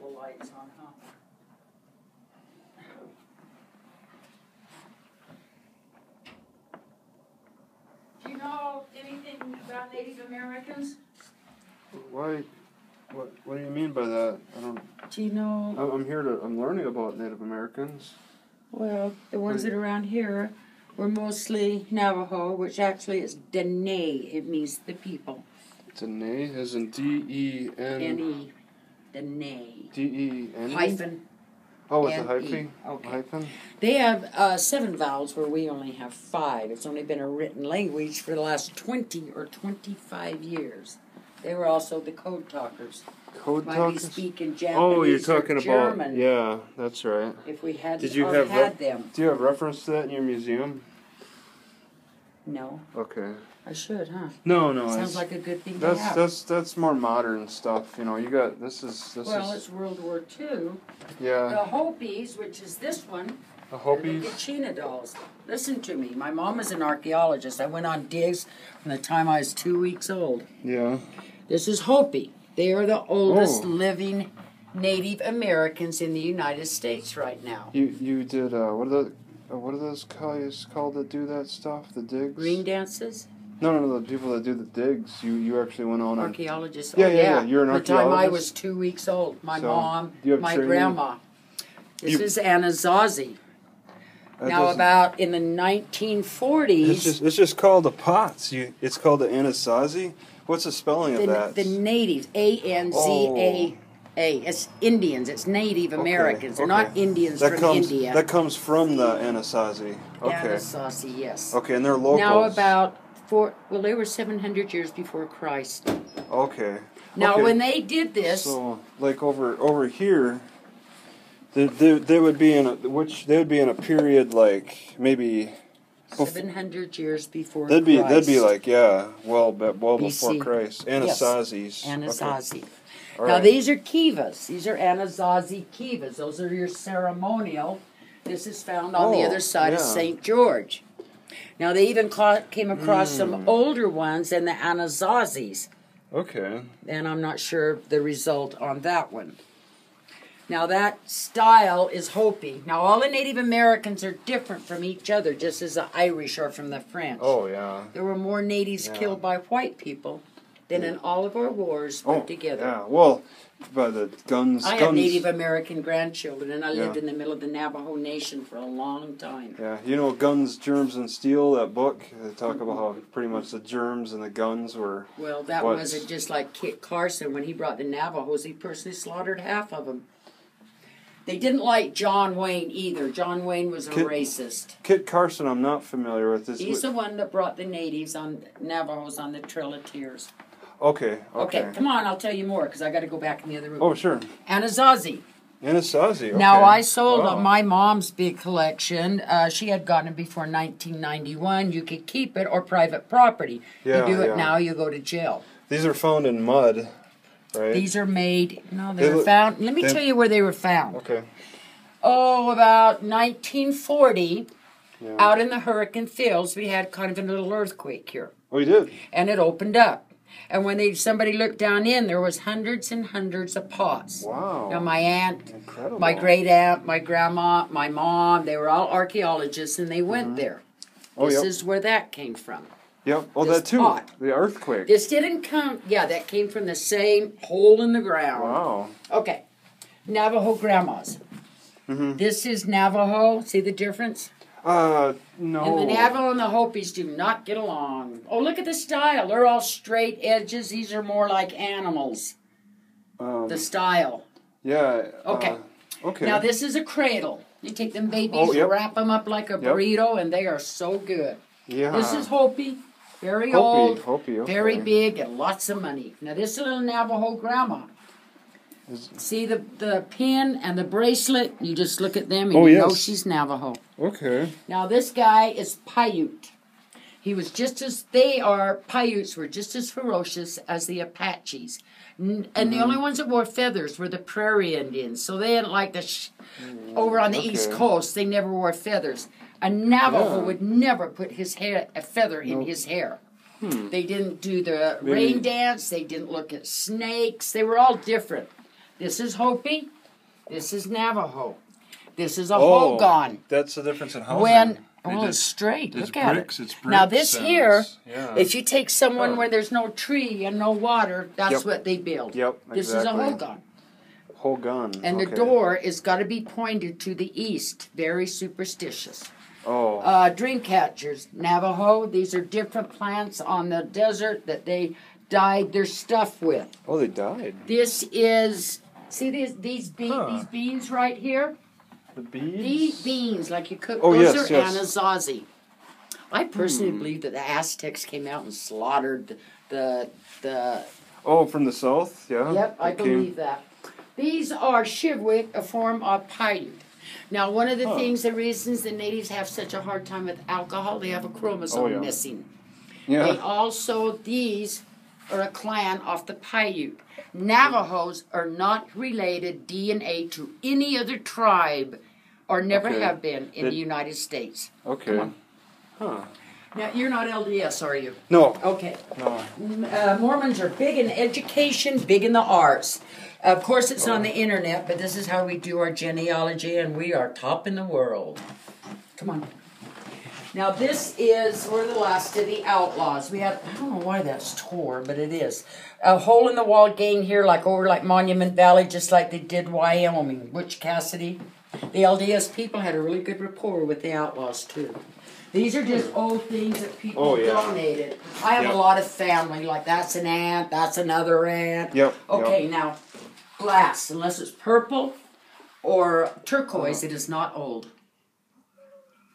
the lights on, huh? Do you know anything about Native Americans? Why? What? What do you mean by that? I don't. Do you know? I'm I'm here to. I'm learning about Native Americans. Well, the ones that are around here were mostly Navajo, which actually is Dene. It means the people. Dene, as in D E N N E. Dene. D E N. Hyphen. Oh, with the N-E. hyphen. Okay. Hyphen. They have uh, seven vowels where we only have five. It's only been a written language for the last 20 or 25 years. They were also the code talkers. Code Might be talkers. speaking Japanese Oh, you're or talking German about. Yeah, that's right. if we had Did you have had ref- them. Do you have reference to that in your museum? No, Okay. I should, huh? No, no. Sounds like a good thing to That's have. that's that's more modern stuff. You know, you got this is this well, is it's World War II. yeah. The Hopis, which is this one, The the Hopis. Kachina dolls. Listen to me. My mom is an archaeologist. I went on digs from the time I was two weeks old. Yeah. This is Hopi. They are the oldest Oh. living Native Americans in the United States right now. You you did uh what are the uh, what are those guys called that do that stuff? The digs. Green dances, No, no, no. The people that do the digs. You you actually went on. archaeologists. Yeah, oh, yeah, yeah. You're an archaeologist. the time I was two weeks old. My So, mom, my training? grandma. This You- is Anasazi. Now, about in the 1940s, It's just it's just called the pots. You it's called the Anasazi. What's the spelling of the, that? the natives, A N Z A A. Oh. It's Indians. It's Native Okay, Americans. They're okay. not Indians that from comes India. that comes from the Anasazi. Okay. Anasazi, yes. Okay, and they're locals. Now about four. Well, they were 700 years before Christ. Okay. Now, Okay. when they did this, So, like over over here, they, they, they would be in a which they would be in a period like maybe bef- 700 years before they'd be Christ. they'd be like yeah well well before BC. Christ Anasazis. Anasazi. Okay. All Now right. these are kivas. These are Anasazi kivas. Those are your ceremonial. This is found on the Oh, other side of. St. George. Now they even ca- came across Hmm. some older ones and the Anasazis, okay. and I'm not sure the result on that one. Now that style is Hopi. Now all the Native Americans are different from each other, just as the Irish are from the French. Oh yeah. There were more natives Yeah. killed by white people than in all of our wars put Oh together. yeah. Well, by the guns. I have. Native American grandchildren, and I lived in the middle of the Navajo Nation for a long time. Yeah, you know, Guns, Germs, and Steel, that book, they talk about how pretty much the germs and the guns were. Well, that What? wasn't just like Kit Carson when he brought the Navajos. He personally slaughtered half of them. They didn't like John Wayne either. John Wayne was a Kit- racist. Kit Carson, I'm not familiar with this. He's the one that brought the natives on Navajos on the Trail of Tears. Okay, okay. Okay, come on, I'll tell you more because I got to go back in the other room. Oh, sure. Anasazi. Anasazi. Okay. Now I sold Wow. my mom's big collection. Uh, she had gotten it before 1991. You could keep it or private property. Yeah, you do it yeah. now, you go to jail. These are found in mud, right? These are made. No, they, They were found. Let me they- tell you where they were found. Okay. Oh, about 1940, Yeah. out in the Hurricane Fields, we had kind of a little earthquake here, Oh, you did? and it opened up. And when they somebody looked down in, there was hundreds and hundreds of pots. Wow. Now my aunt Incredible. My great aunt, my grandma, my mom, they were all archaeologists and they went there. Oh, this yep. is where that came from. Yep. Oh, this that too. pot. The earthquake. This didn't come, yeah, that came from the same hole in the ground. Wow. Okay, Navajo grandmas. Mm-hmm. This is Navajo. See the difference? Uh, no. And the Navajo and the Hopis do not get along. Oh, look at the style. They're all straight edges. These are more like animals. Um, The style. yeah. Okay. Uh, okay. Now this is a cradle. You take them babies, Oh, yep. wrap them up like a Yep. burrito, and they are so good. yeah. This is Hopi, very Hopi, old, Hopi, okay. very big, and lots of money. Now this is a little Navajo grandma. See the the pin and the bracelet. You just look at them and Oh, you know she's Navajo. Okay. Now this guy is Paiute. He was just as they are Paiutes were just as ferocious as the Apaches. And Mm-hmm. the only ones that wore feathers were the prairie Indians. So they didn't like the sh- over on the East. Coast. They never wore feathers. A Navajo Yeah. would never put his hair a feather in Nope. his hair. They didn't do the Maybe- rain dance. They didn't look at snakes. They were all different. This is Hopi. This is Navajo. This is a Oh, Hogan. That's the difference in housing. When well, did- it's straight. it's Look at bricks, it. it's now bricks this here, yeah. if you take someone Oh. where there's no tree and no water, that's Yep. what they build. Yep, This exactly. is a Hogan. whole gun. And okay. the door is got to be pointed to the east. Very superstitious. Oh, Uh, dream catchers, Navajo. These are different plants on the desert that they dyed their stuff with. oh, they died. This is see these these be- Huh. these beans right here. The beads. These beans, like you cook, Oh, those yes, are yes. anasazi. I personally Hmm. believe that the Aztecs came out and slaughtered the the. Oh, from the south. Yeah. Yep, I came- believe that. These are Shivwits, a form of Paiute. Now, one of the Huh. things, the reasons the natives have such a hard time with alcohol, they have a chromosome Oh, yeah. missing. They also, these are a clan of the Paiute. Navajos are not related DNA to any other tribe or never Okay. have been in They- the United States. Okay. Huh. Now, you're not LDS, are you? No. Okay. No. Uh, Mormons are big in education, big in the arts. Of course, it's on the internet, but this is how we do our genealogy, and we are top in the world. Come on. Now, this is, we're the last of the outlaws. We have, I don't know why that's tore, but it is. A hole in the wall gang here, like over like Monument Valley, just like they did Wyoming. Butch Cassidy. The LDS people had a really good rapport with the outlaws, too. These are just old things that people Oh, yeah. donated. I have Yep. a lot of family, like that's an aunt, that's another aunt. Yep, Okay, now, glass, unless it's purple or turquoise, it is not old.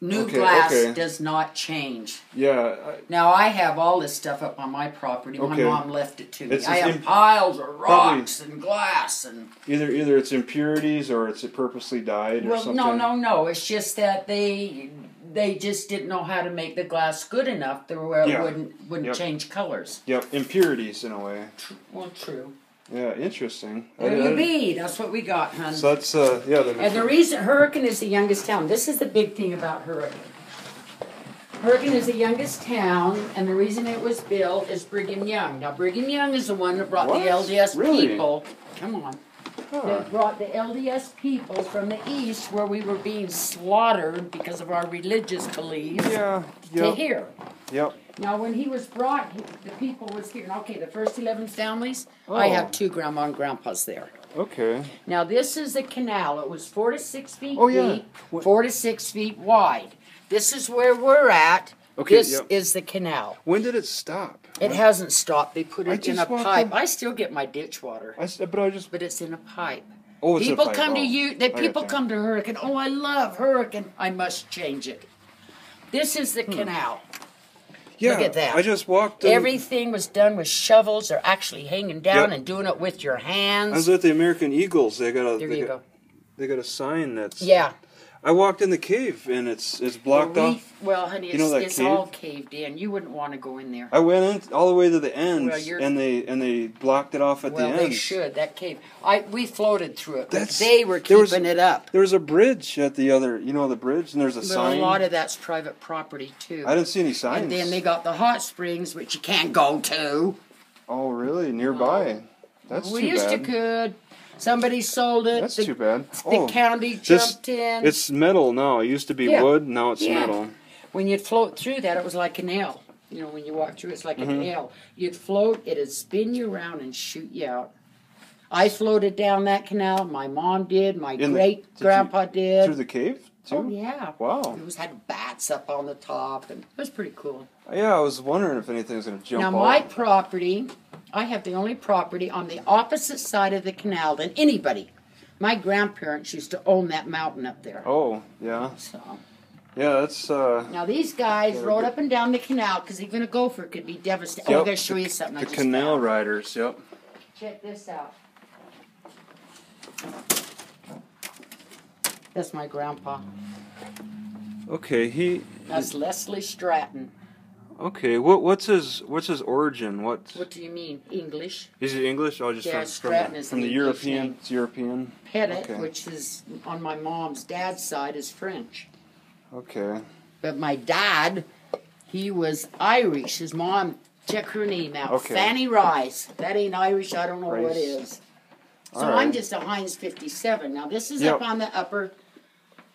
New Okay, glass okay. does not change. Yeah. I, Now I have all this stuff up on my property. My Okay. mom left it to me. It's I have imp- piles of Probably- rocks and glass and either either it's impurities or it's purposely dyed or well, something. no, no, no. It's just that they they just didn't know how to make the glass good enough to where it Yeah. wouldn't wouldn't Yep. change colors. Yep. Impurities in a way. Well, true. Yeah. Interesting. There I- you be. That's what we got, hun. So that's uh yeah. The, And the reason Hurricane is the youngest town. This is the big thing about Hurricane. Hurricane is the youngest town, and the reason it was built is Brigham Young. Now, Brigham Young is the one that brought What? the LDS Really? people. Come on. That brought the LDS people from the east, where we were being slaughtered because of our religious beliefs, Yeah. to here. Yep. Now, when he was brought, he- the people was here. Okay, the first eleven families. oh. I have two grandma and grandpas there. Okay. Now this is the canal. It was four to six feet Oh, yeah. deep, What- four to six feet wide. This is where we're at. Okay, this yep. is the canal. When did it stop? It hasn't stopped. They put I it in a just walked pipe. I still get my ditch water, I s- but I just but it's in a pipe. oh it's in a people pipe. come to Oh, you. I got people you. come to Hurricane. Oh, I love Hurricane. I must change it. This is the hmm. canal. Yeah. Look at that. I just walked. in- Everything was done with shovels. They're actually hanging down Yep. and doing it with your I hands. was at the American Eagles. They got a. there they you got, go. They got a sign that's. Yeah. I walked in the cave and it's it's blocked Well, we- off. Well, honey, it's, You know that it's cave? all caved in. You wouldn't want to go in there. I went in all the way to the end, Well, and they and they blocked it off at well, the they end. should. That cave. I we floated through it, That's- they were there was- keeping it up. There was a bridge at the other, you know, the bridge, and there's a But sign. a lot of that's private property too. I didn't see any signs. and then they got the hot springs, which you can't go to. oh, really? Oh. Nearby? That's we too used bad. to could. Somebody sold it. That's the, too bad. the Oh, county this- jumped in. it's metal now. It used to be Yeah. wood. Now it's Yeah. metal. when you'd float through that, it was like an L. You know, when you walk through, it's like Mm-hmm. an L. You'd float, it'd spin you around and shoot you out. I floated down that canal. My mom did. My In the- great did you- grandpa did. Through the cave too. Oh yeah. Wow. It was had bats up on the top, and it was pretty cool. Yeah, I was wondering if anything was gonna jump now my property, I have the only property on the opposite side of the canal than anybody. My grandparents used to own that mountain up there. Oh, yeah, So yeah. That's uh. now these guys Yeah, rode up and down the canal because even a gopher could be devastated. Oh, yep, I'm gonna show you something. I The canal found. riders. Yep. Check this out. That's my grandpa. Okay. He. That's Leslie Stratton. Okay. What what's his what's his origin? What What do you mean? English? is he English? Oh, just Yeah, from, Stratton from, is from the English European. name. It's European. Pettit, Okay. which is on my mom's dad's side, is French. Okay. But my dad, he was Irish. His mom, check her name out. Okay. Fanny Rice. That ain't Irish. I don't know what Rice. is. So All I'm right. just a Heinz 57. Now this is Yep. up on the upper.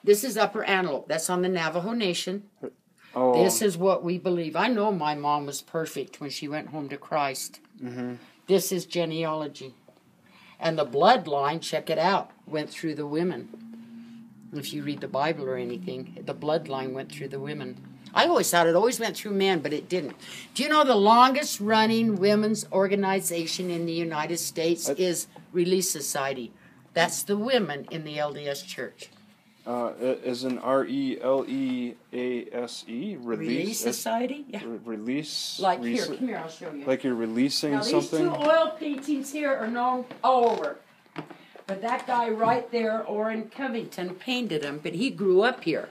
This is Upper Antelope. That's on the Navajo Nation. Oh, This is what we believe. I know my mom was perfect when she went home to Christ. Mm-hmm. This is genealogy. And the bloodline, check it out, went through the women. If you read the Bible or anything, the bloodline went through the women. I always thought it always went through men, but it didn't. Do you know the longest running women's organization in the United States I- is Release Society? That's the women in the LDS Church. Uh, it is an R E L E A S E Release release. Society? Yeah. re- release. Like here, release- come here, I'll show you. Like you're releasing Now these two oil paintings here are known all over. But that guy right there, Orrin Covington, painted them, but he grew up here.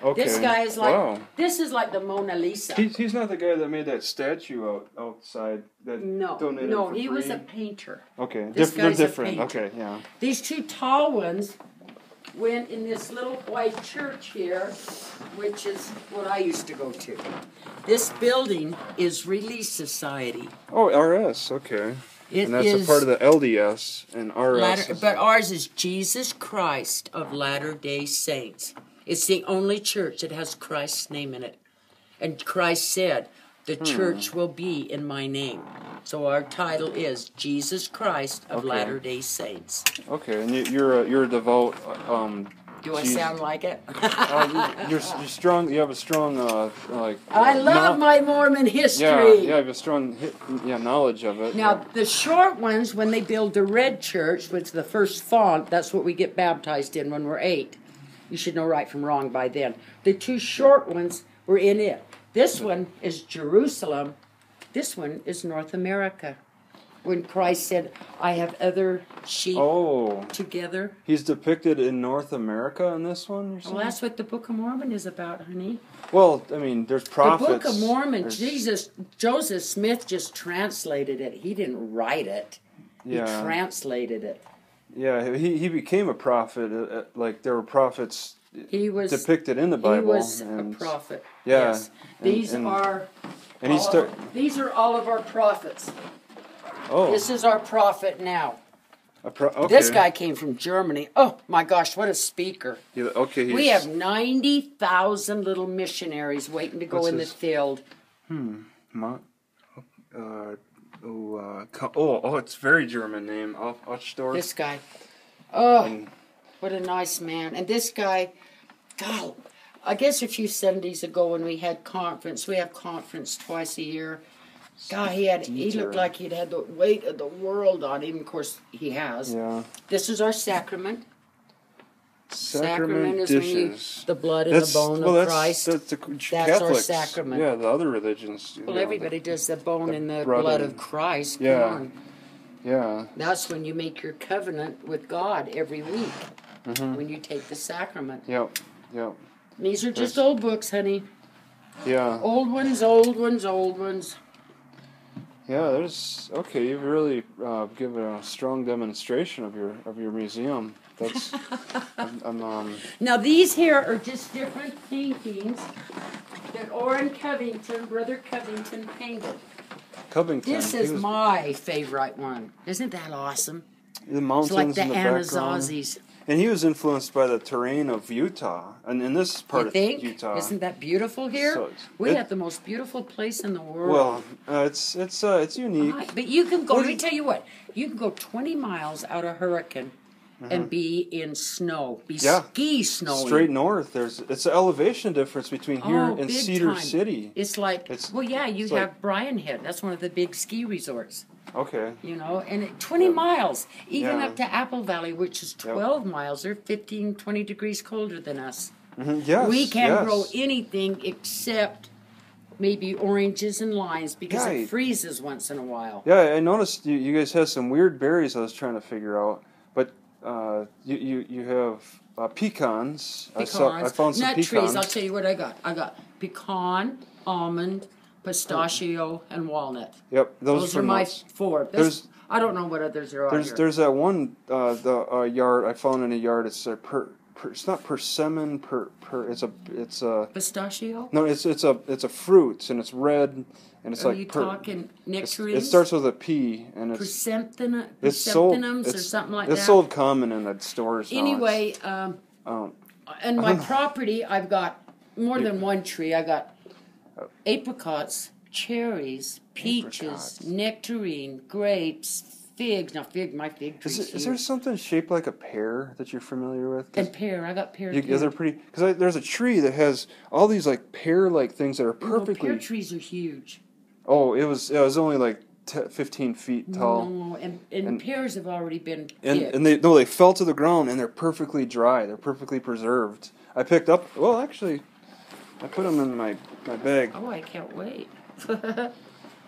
Okay. This guy is like Wow. this is like the Mona Lisa. He's, he's not the guy that made that statue out outside that no, donated no, for he was a painter. Okay, this Diff- they're guy's a different. painter. Okay, yeah. These two tall ones went in this little white church here, which is what I used to go to. This building is Release Society. Oh, RS. Okay. It and that's is a part of the LDS and RS. Latter, but ours is Jesus Christ of Latter Day Saints. It's the only church that has Christ's name in it, and Christ said, "The Hmm. church will be in my name." So our title is Jesus Christ of Okay. Latter Day Saints. okay, and you, you're a, you're a devout. Um, Do I Jesus- sound like it? uh, you- you're, you're strong. You have a strong uh, like. I uh, love no- my Mormon history. Yeah, yeah, you have a strong yeah knowledge of it. Now, the short ones, when they build the red church, which is the first font, that's what we get baptized in when we're eight. You should know right from wrong by then. The two short ones were in it. This one is Jerusalem. This one is North America. When Christ said, I have other sheep Oh, together. he's depicted in North America in this one. Well, that's what the Book of Mormon is about, honey. Well, I mean, there's prophets. The Book of Mormon, there's- Jesus, Joseph Smith just translated it. He didn't write it. He Yeah. translated it. Yeah, he, he became a prophet. Uh, uh, like there were prophets He was depicted in the Bible. he was and, a prophet. Yeah, Yes. and- These and- are And he all start. of- these are all of our prophets. Oh, This is our prophet now. a pro- okay. This guy came from Germany. Oh my gosh, what a speaker. Yeah, okay, he's, We have 90,000 little missionaries waiting to go What's in this? the field. Ma- uh, oh, uh, oh, oh, it's very German name. Al- This guy. Oh, And- what a nice man. And this guy, God, I guess a few Sundays ago when we had conference, we have conference twice a year. God, he had he looked like he'd had the weight of the world on him. Of course, he has. yeah. This is our sacrament. Sacrament, is when you, the blood and that's the bone well, of that's, Christ. That's the That's our sacrament. Yeah, the other religions. well, know, everybody does the bone the and the blood and- of Christ. Yeah. Yeah. That's when you make your covenant with God every week. Mm-hmm. When you take the sacrament. Yep. Yep. These are just There's- old books, honey. Yeah. Old ones, old ones, old ones. Yeah. There's okay. You've really uh, given a strong demonstration of your of your museum. That's. I'm, I'm um. Now these here are just different paintings that Orrin Covington, Brother Covington, painted. Covington. This is was- my favorite one. Isn't that awesome? the mountains It's like the in the background. And he was influenced by the terrain of Utah, and in this part You of think? Utah. Isn't that beautiful here? So we it- have the most beautiful place in the world. well, uh, it's it's uh, it's unique. Right, But you can go. What Let me tell you what. You can go 20 miles out of Hurricane and be in snow. Be Mm-hmm. Yeah. ski snowing. Straight north, there's it's an elevation difference between here Oh, and Cedar time. City. It's like, It's- well, yeah, you have like- Brian Head. That's one of the big ski resorts, Okay. you know, and it, 20 miles, even Yeah. up to Apple Valley, which is 12 miles. They're 15, 20 degrees colder than us. hmm Yes. we can't yes. grow anything except maybe oranges and limes because Right. it freezes once in a while. Yeah, I noticed you, you guys have some weird berries. I was trying to figure out, uh, you, you you have uh, pecans. I saw I found some nut pecans. trees. I'll tell you what I got. I got pecan, almond, pistachio, and walnut. Yep, those, Those are my those. four. There's- I don't know what others are There's here. there's that one uh, the uh, yard I found in a yard. It's a per, per, it's not persimmon per per. It's a it's a Pistachio? no. It's it's a it's a fruit and it's red and it's Are like you per, talking nectarines? It starts with a P and it's Chrysanthemum, it's sold chrysanthemums or it's, something like it's that. sold common in the stores. It's- Anyway, um, um, in my property, I've got more than one tree. I got apricots, cherries, peaches, Apricots. nectarine, grapes, figs. Now, fig, my fig trees. is, it, is there something shaped like a pear that you're familiar with? and pear. I got pear. Too. they're pretty because there's a tree that has all these like pear-like things that are perfectly. pear trees are huge. oh, it was it was only like t- 15 feet tall, No, and, and, And- pears have already been and picked. and they no they fell to the ground and they're perfectly dry. They're perfectly preserved. I picked up well actually, I put them in my my bag. oh, I can't wait.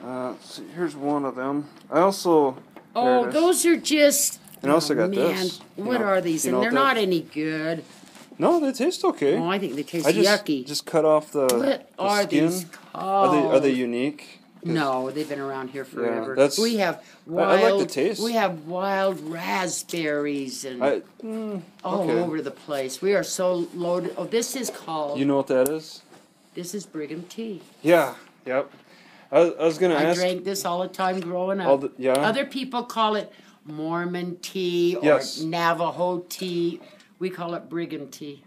Uh, see, here's one of them. I also oh, those are just. And I also got man, this. What know- are these? you And they're not any good. No, they taste okay. Oh, I think they taste I just yucky. just cut off the, what the are skin. these Are they are they unique? No, they've been around here forever. that's- we have I- wild. I like the taste. We have wild raspberries and I mm, all okay. over the place. We are so loaded. Oh, this is called. You know what that is? this is Brigham tea. Yeah. Yep. I, was- I was gonna I ask. drank this all the time growing up. The- yeah? Other people call it Mormon tea or Yes. Navajo tea. We call it Brigham tea.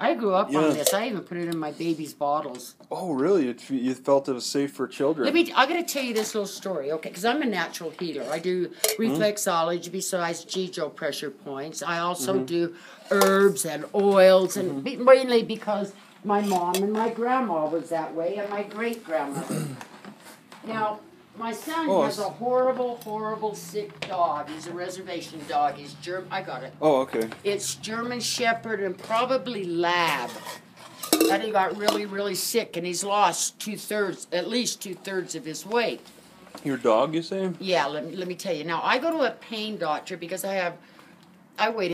I grew up Yeah. on this. I even put it in my baby's bottles. Oh, really? You, you felt it was safe for children? Let me. I got to tell you this little story, okay? Because I'm a natural healer. I do mm-hmm. reflexology besides GJO pressure points. I also mm-hmm. do herbs and oils, and be- mainly because my mom and my grandma was that way, and my great grandmother. Now, my son Oh, has a it's- horrible, horrible sick dog. He's a reservation dog. He's German. I got it. oh, okay. It's German Shepherd and probably Lab. And he got really, really sick, and he's lost two thirds, at least two thirds of his weight. Your dog, you say? Yeah, let, me- let me tell you. Now, I go to a pain doctor because I have, I waited.